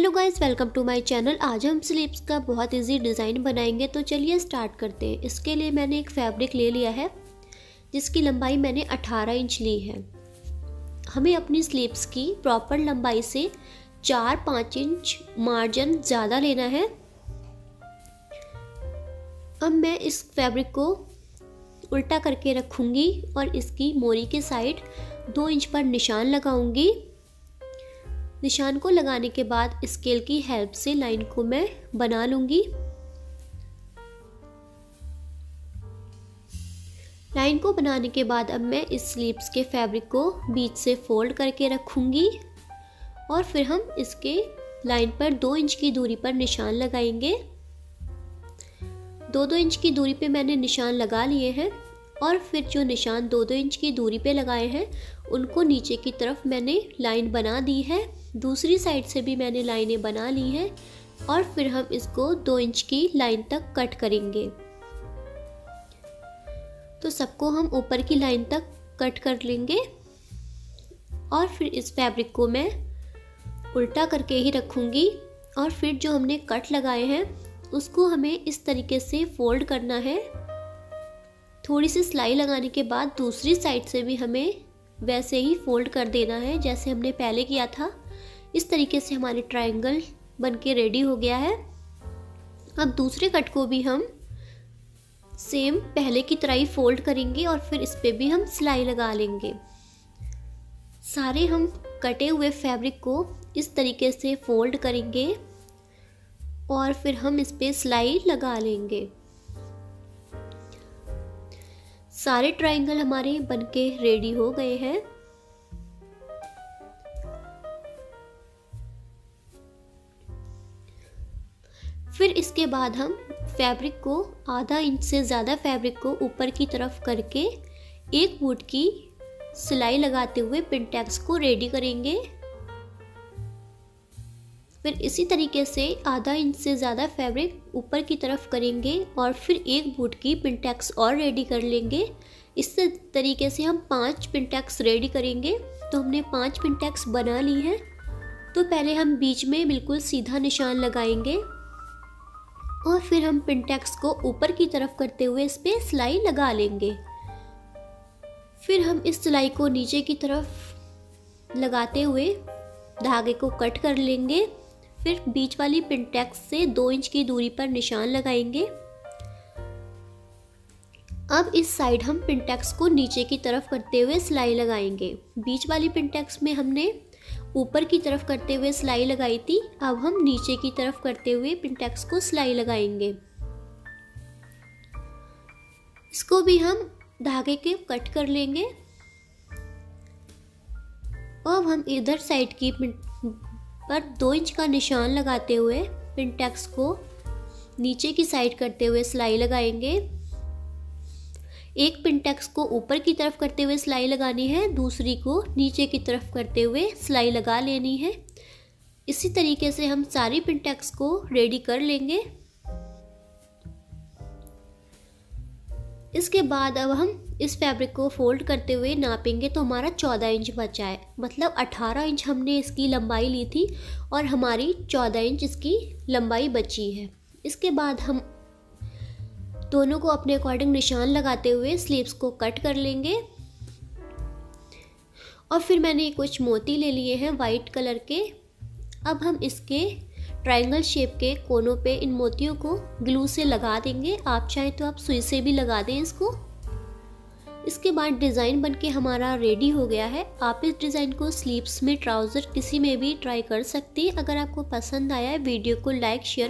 Hello guys, welcome to my channel. आज हम sleeves का बहुत इजी डिज़ाइन बनाएँगे तो चलिए स्टार्ट करते हैं। इसके लिए मैंने एक फैब्रिक ले लिया है, जिसकी लंबाई मैंने 18 इंच ली है। हमें अपनी स्लीव्स की प्रॉपर लंबाई से चार पाँच इंच मार्जिन ज़्यादा लेना है। अब मैं इस फैब्रिक को उल्टा करके रखूँगी और इसकी मोरी के साइड दो इंच पर निशान लगाऊँगी। निशान को लगाने के बाद स्केल की हेल्प से लाइन को मैं बना लूँगी। लाइन को बनाने के बाद अब मैं इस स्लीव्स के फैब्रिक को बीच से फोल्ड करके रखूँगी और फिर हम इसके लाइन पर दो इंच की दूरी पर निशान लगाएँगे। दो दो इंच की दूरी पे मैंने निशान लगा लिए हैं और फिर जो निशान दो दो इंच की दूरी पे लगाए हैं, उनको नीचे की तरफ़ मैंने लाइन बना दी है। दूसरी साइड से भी मैंने लाइनें बना ली हैं और फिर हम इसको दो इंच की लाइन तक कट करेंगे। तो सबको हम ऊपर की लाइन तक कट कर लेंगे और फिर इस फैब्रिक को मैं उल्टा करके ही रखूँगी और फिर जो हमने कट लगाए हैं, उसको हमें इस तरीके से फोल्ड करना है। थोड़ी सी सिलाई लगाने के बाद दूसरी साइड से भी हमें वैसे ही फोल्ड कर देना है, जैसे हमने पहले किया था। इस तरीके से हमारे ट्रायंगल बन के रेडी हो गया है। अब दूसरे कट को भी हम सेम पहले की तरह ही फोल्ड करेंगे और फिर इस पर भी हम सिलाई लगा लेंगे। सारे हम कटे हुए फैब्रिक को इस तरीके से फोल्ड करेंगे और फिर हम इस पर सिलाई लगा लेंगे। सारे ट्रायंगल हमारे बनके रेडी हो गए हैं। फिर इसके बाद हम फैब्रिक को आधा इंच से ज़्यादा फैब्रिक को ऊपर की तरफ़ करके एक बूट की सिलाई लगाते हुए पिनटैक्स को रेडी करेंगे। फिर इसी तरीके से आधा इंच से ज़्यादा फैब्रिक ऊपर की तरफ़ करेंगे और फिर एक बूट की पिनटैक्स और रेडी कर लेंगे। इस तरीके से हम पाँच पिनटैक्स रेडी करेंगे। तो हमने पाँच पिनटैक्स बना ली हैं। तो पहले हम बीच में बिल्कुल सीधा निशान लगाएँगे। और फिर हम पिनटेक्स को ऊपर की तरफ़ करते हुए इस पर सिलाई लगा लेंगे। फिर हम इस सिलाई को नीचे की तरफ़ लगाते हुए धागे को कट कर लेंगे। फिर बीच वाली पिनटेक्स से दो इंच की दूरी पर निशान लगाएँगे। अब इस साइड हम पिनटेक्स को नीचे की तरफ़ करते हुए सिलाई लगाएँगे। बीच वाली पिनटेक्स में हमने ऊपर की तरफ़ करते हुए सिलाई लगाई थी, अब हम नीचे की तरफ़ करते हुए पिंटेक्स को सिलाई लगाएँगे। इसको भी हम धागे के कट कर लेंगे। अब हम इधर साइड की पर दो इंच का निशान लगाते हुए पिंटेक्स को नीचे की साइड करते हुए सिलाई लगाएँगे। एक पिनटेक्स को ऊपर की तरफ़ करते हुए सिलाई लगानी है, दूसरी को नीचे की तरफ़ करते हुए सिलाई लगा लेनी है। इसी तरीके से हम सारी पिनटेक्स को रेडी कर लेंगे। इसके बाद अब हम इस फैब्रिक को फोल्ड करते हुए नापेंगे तो हमारा चौदह इंच बचा है। मतलब अठारह इंच हमने इसकी लंबाई ली थी और हमारी चौदह इंच इसकी लंबाई बची है। इसके बाद हम दोनों को अपने अकॉर्डिंग निशान लगाते हुए स्लीव्स को कट कर लेंगे। और फिर मैंने कुछ मोती ले लिए हैं वाइट कलर के। अब हम इसके ट्रायंगल शेप के कोनों पे इन मोतियों को ग्लू से लगा देंगे। आप चाहें तो आप सुई से भी लगा दें इसको। इसके बाद डिज़ाइन बनके हमारा रेडी हो गया है। आप इस डिज़ाइन को स्लीव्स में ट्राउज़र किसी में भी ट्राई कर सकती हैं। अगर आपको पसंद आया है, वीडियो को लाइक शेयर